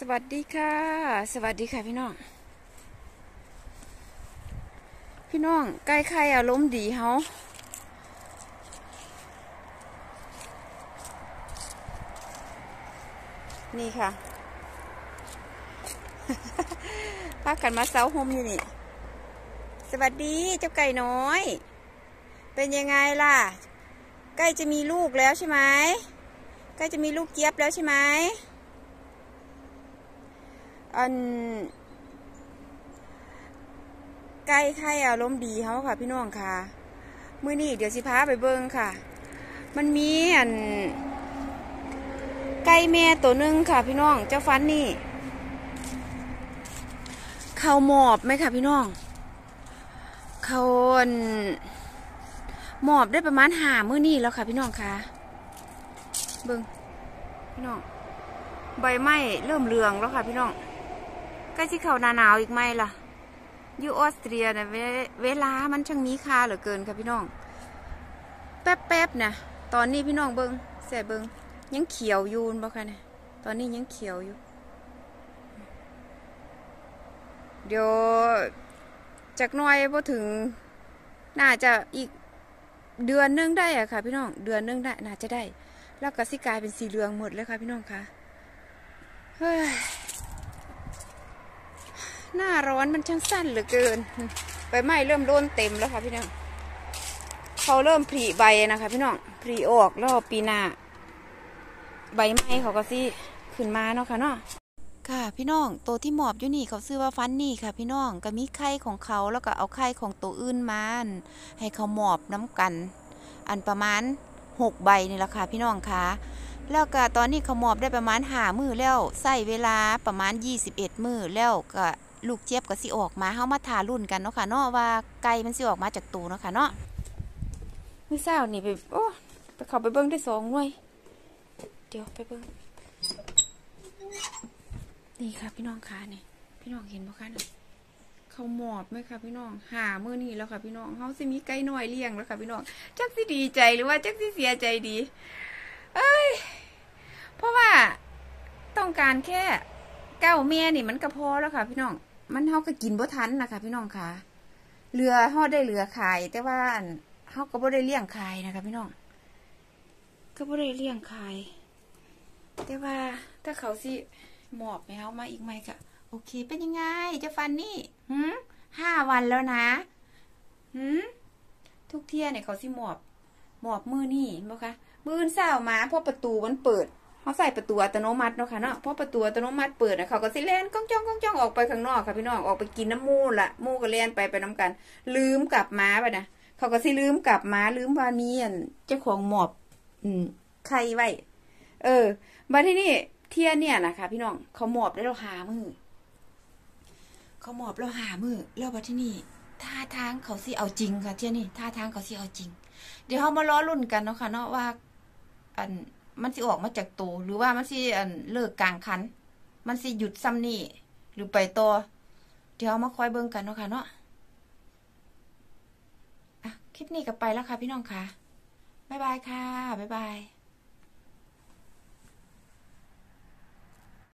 สวัสดีค่ะ สวัสดีค่ะพี่น้อง พี่น้องใกล้ใครอารมณ์ดีเฮานี่ค่ะพากันมาเซาโฮมอยู่นี่ สวัสดีเจ้าไก่น้อย เป็นยังไงล่ะ ใกล้จะมีลูกแล้วใช่ไหมใกล้จะมีลูกเจี๊ยบแล้วใช่ไหม อันใกล้ไข่อารมณ์ดีเขาค่ะพี่น้องค่ะมื้อนี้เดี๋ยวสิพาไปเบิ่งค่ะ มันมีอันไก่แม่ตัวหนึ่งค่ะ พี่น้องเจ้าฟันนี่เขาหมอบไหมค่ะ พี่น้องเขาหมอบได้ประมาณหามื้อนี้แล้วค่ะ พี่น้องค่ะเบิ่งพี่น้องใบไม้เริ่มเหลืองแล้วค่ะ พี่น้อง ใกล้ที่เขาหนาหนาวอีกไหมล่ะอยู่ออสเตรียนะเวเวลามันช่างมีค่าเหลือเกินค่ะพี่น้อง แป๊บๆนะตอนนี้พี่น้องเบิงแส่เบิงยังเขียวยู่บ่คะเนี่ยตอนนี้ยังเขียวอยู่ เดี๋ยวจากน้อยพอถึง น่าจะอีกเดือนนึงได้อะค่ะ พี่น้องเดือนนึงได้น่าจะได้ แล้วก็สิกลายเป็นสีเหลืองหมดเลยค่ะพี่น้องคะเฮ้ย หน้าร้อนมันช่างสั้นเหลือเกินใบไม้เริ่มโดนเต็มแล้วค่ะพี่น้องเขาเริ่มผลิใบนะคะพี่น้องผลิออกแล้วปีหน้าใบไม้เขาก็สิขึ้นมาเนาะค่ะเนาะค่ะพี่น้องตัวที่หมอบอยู่นี่เขาซื้อว่าฟันนี่ค่ะ พี่น้องก็มีไข่ของเขาแล้วก็เอาไข่ของตัวอื่นมาให้เขาหมอบน้ำกัน อันประมาณหกใบนี่แหละค่ะพี่น้องค่ะแล้วก็ตอนนี้เขาหมอบได้ประมาณหามือแล้วใส่เวลาประมาณ 21 มือแล้วก็ ลูกเจี๊ยบก็สิออกมาเฮามาทารุ่นกันเนาะค่ะเนาะว่าไก่มันสิออกมาจากตูเนาะค่ะเนาะมื้อเช้านี่ไปโอ้ไปเข้าไปเบิ่งได้สองหน่วย เดี๋ยวไปเบิ่งนี่ค่ะพี่น้องค่ะนี่ พี่น้องเห็นบ่คะนี่เขาหมอบไหมคะพี่น้อง หามื้อนี้แล้วค่ะพี่น้องเฮาสิมีไก่น้อยเลี้ยงแล้วค่ะพี่น้อง จักสิดีใจหรือว่าจักสิเสียใจดี เอ้ย เพราะว่าต้องการแค่เก้าเมียนี่มันก็พอแล้วค่ะพี่น้อง มันเฮาก็กินบ่ทันนะคะพี่น้องค่ะเรือเฮาได้เรือขาย แต่ว่าอันเฮาก็บ่ได้เลี้ยงขายนะคะพี่น้อง ก็บ่ได้เลี้ยงขาย แต่ว่าถ้าเขาสิหมอบให้เฮามาอีกไหมก็โอเค เป็นยังไงเจ้าฟันนี่หืมห้าวันแล้วนะหืมทุกเที่ยเนี่ยเขาสิหมอบ หมอบมือนี่บ่คะมือนเศร้ามาเพราะประตูมันเปิด เขาใส่ประตูอัตโนมัติเนาะค่ะเนาะเพราะประตูอัตโนมัติเปิดนะเขาก็สิแลนก้องจ้องก้องจ้องออกไปข้างนอกค่ะพี่น้องออกไปกินน้ำมูละมูก็แลนไปไปน้ากัน ลืมกลับมาไปนะเขาก็สิลืมกลับมาลืมว่ามีอันเจ้าของหมอบ อืมใครไว้เออมาที่นี่เทียนเนี่ยนะคะพี่น้องเขาหมอบได้เราหามือเขาหมอบเราหามือแล้วมาที่นี่ท่าทางเขาสิเอาจริงค่ะเทียนี่ท่าทางเขาสิเอาจริง เดี๋ยวเรามาล้อรุ่นกันเนาะค่ะเนาะว่า อัน มันสิออกมาจากตัวหรือว่ามันสิเลิกกลางคัน มันสิหยุดซ้ำนี่หรือไปต่อเดี๋ยวมาคอยเบิ่งกันเนาะค่ะเนาะอะคลิปนี้ก็ไปแล้วค่ะพี่น้องค่ะ บ๊ายบายค่ะ บ๊ายบาย